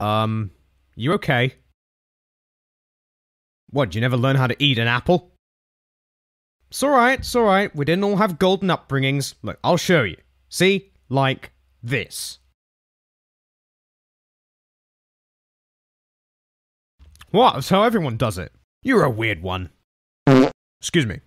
Um, you okay? What, you never learn how to eat an apple? It's alright, it's alright. We didn't all have golden upbringings. Look, I'll show you. See? Like this. What? That's how everyone does it. You're a weird one. Excuse me.